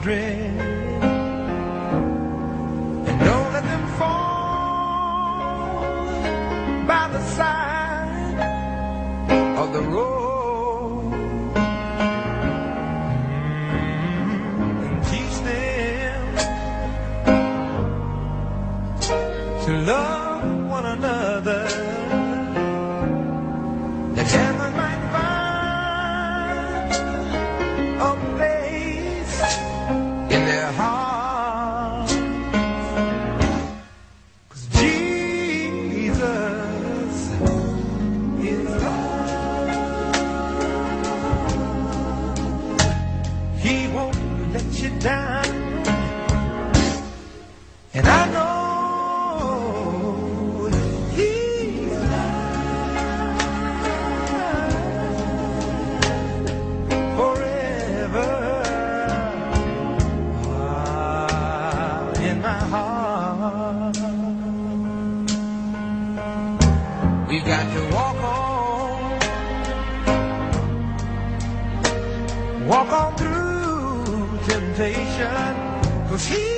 children. And I know he's mine forever ah, in my heart. We've got to walk on, walk on through temptation, he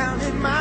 down in my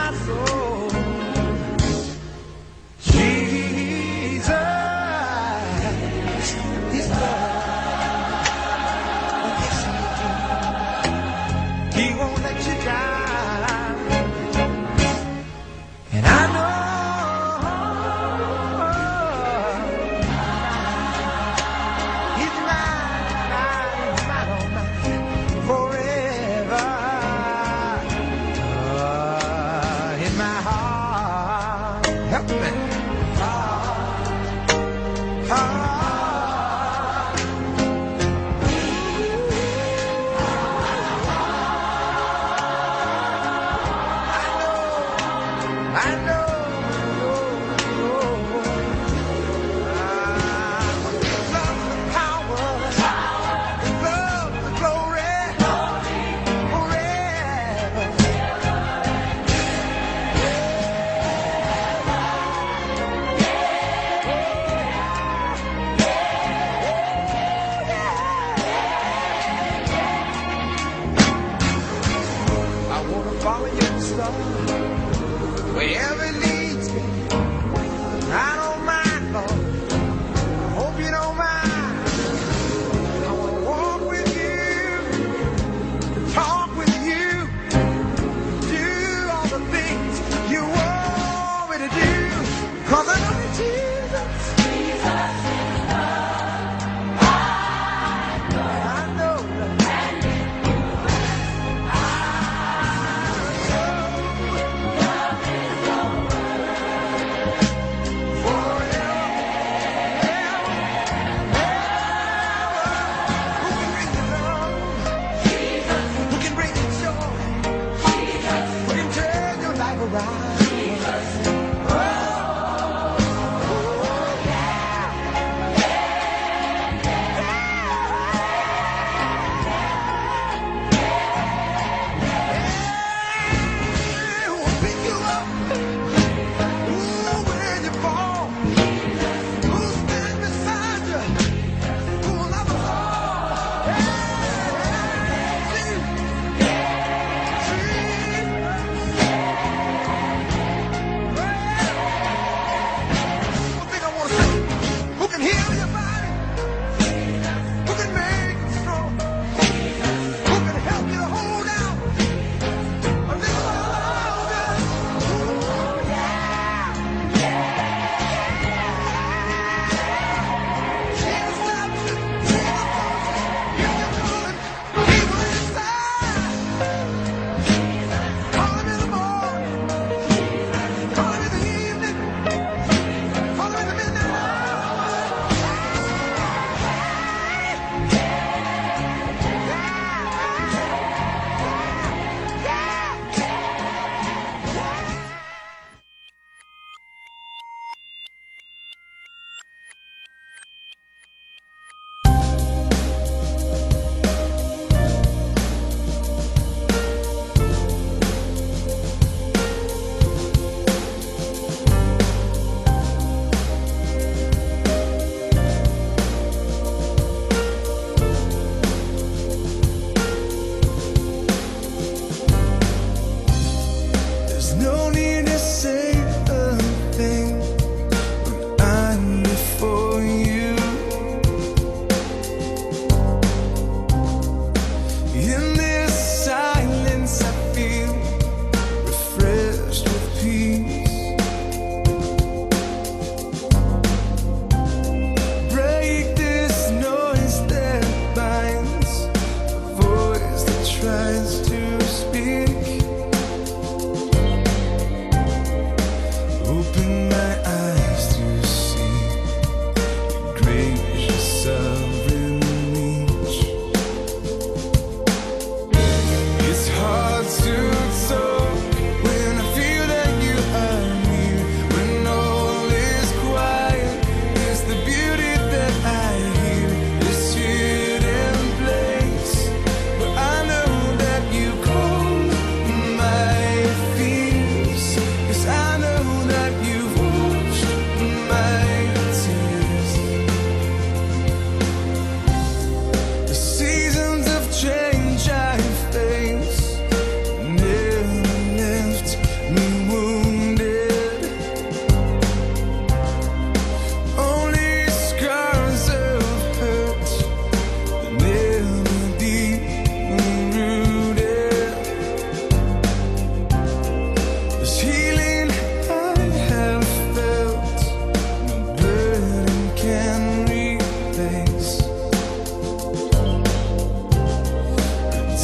Wherever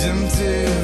tempted